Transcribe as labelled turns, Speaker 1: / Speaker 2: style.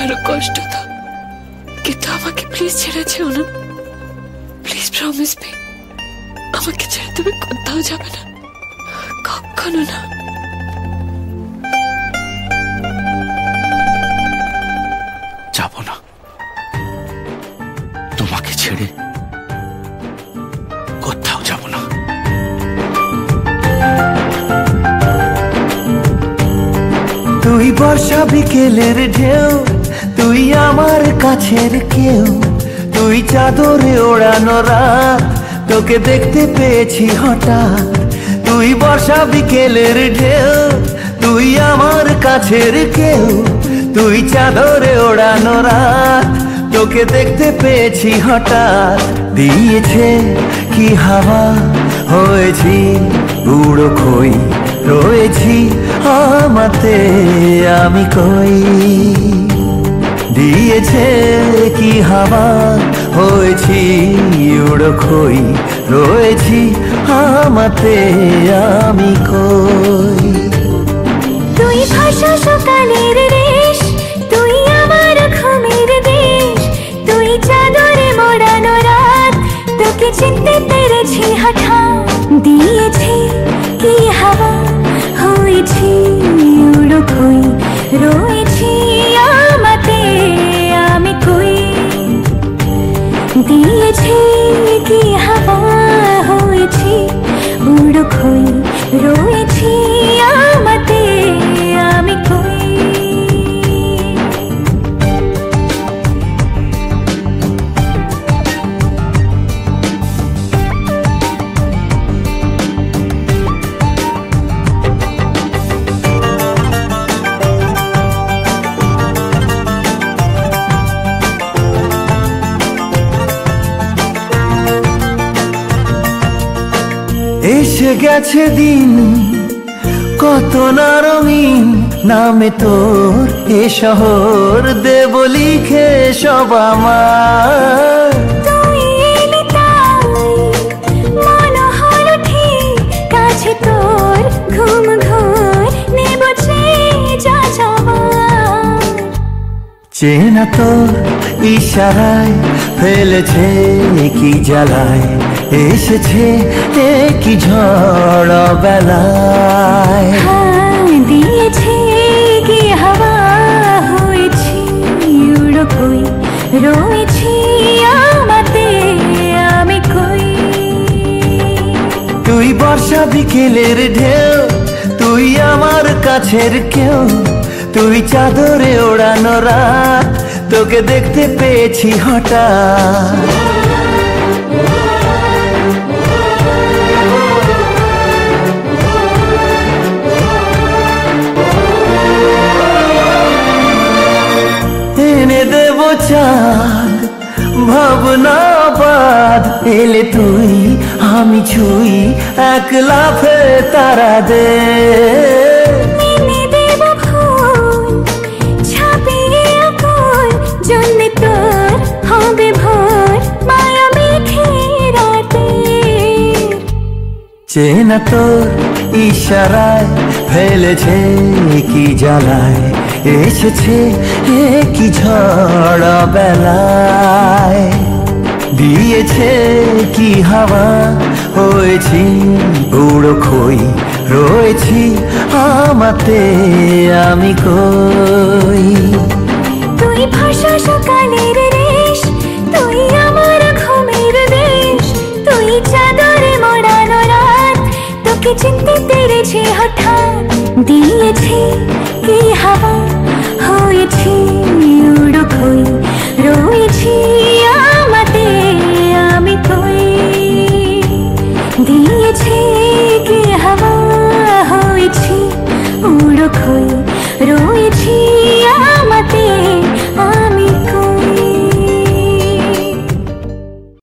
Speaker 1: আরও কষ্ট দাও। কিন্তু আমাকে প্লিজ ছেড়ে যেও না। প্লিজ প্রমিস মি আমাকে ছেড়ে তুমি কোথাও যাবে না। কখনো না।
Speaker 2: যাব না। তোমাকে ছেড়ে কোথাও যাব না।
Speaker 3: তুই বর্ষা বিকেলের ঢেউ তুই আমার কাছের কেউ, তুই চাদরে ওড়ানো রাত, তোকে দেখতে পেয়েছি হঠাৎ। তুই বর্ষা বিকেলের ঢেউ, তুই আমার কাছের কেউ, তুই চাদরে ওড়ানো রাত, তোকে দেখতে পেয়েছি হঠাৎ। দিয়েছে কি হাওয়া? হয়েছি বুড়ো খই, রয়েছি আমাতে আমি কই? দিয়েছে কি হাওয়া? হয়েছি উড়ো খই রয়েছি আমাতে আমি কই?
Speaker 4: তুই ভাষা সকালের রেশ তুই আমার ঘুমের দেশ, তুই চাদরে মোড়ানো রাত, তোকে চিনতে পেরেছি হঠাৎ। দিয়েছি কি হাওয়া? হয়েছি উড়ো খই রয়েছি দিয়েছি
Speaker 3: এসে গেছে দিন কত না রঙিন নামে তোর এ শহর দেব লিখে সব আমার।
Speaker 4: মন
Speaker 3: চেনা তোর ইশারায় ফেলেছে কি জ্বালায়। এসেছে কি ঝড় বেলায়।
Speaker 4: দিয়েছে কি হাওয়া হয়েছি উড়ো কই রয়েছি আমাতে আমি কই?
Speaker 3: তুই বর্ষা বিকেলের ঢেউ তুই আমার কাছের কেউ তুই চাদরে ওড়ানো রাত তোকে দেখতে পেয়েছি হঠাৎ। দেব চাঁদ। ভাবনা বাদ এলে তুই আমি ছুই এক লাফে তারা দে। চেনা তোর ইশারায় ফেলেছে কি জ্বালায় এসেছে কি ঝড় বেলায়। দিয়েছে কি হাওয়া? হয়েছি উড়ো খই, রয়েছি আমাতে আমি কই?
Speaker 4: তুই ভাষা সকালের রেশ, তুই আমার ঘুমের দেশ, তুই চাদরে মোড়ানো রাত, তোকে হঠাৎ। দিয়েছি, কি হাওয়া হয়েছি উড়ো খই রয়েছি আমাতে আমি কই? দিয়েছি, কি হাওয়া হয়েছি, উড়ো খই রয়েছি